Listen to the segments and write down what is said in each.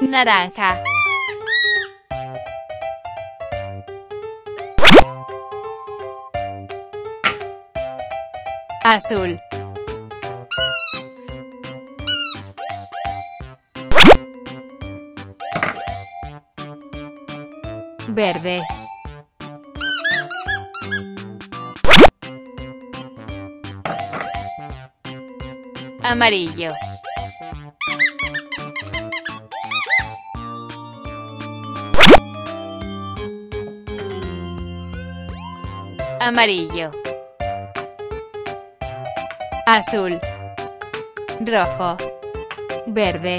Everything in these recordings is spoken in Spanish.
naranja, azul, verde, amarillo. Amarillo. Azul. Rojo. Verde.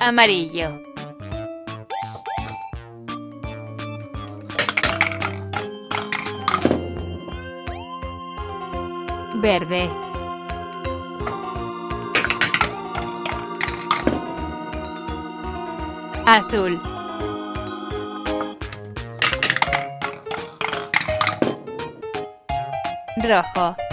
Amarillo. Verde. Azul. Rojo.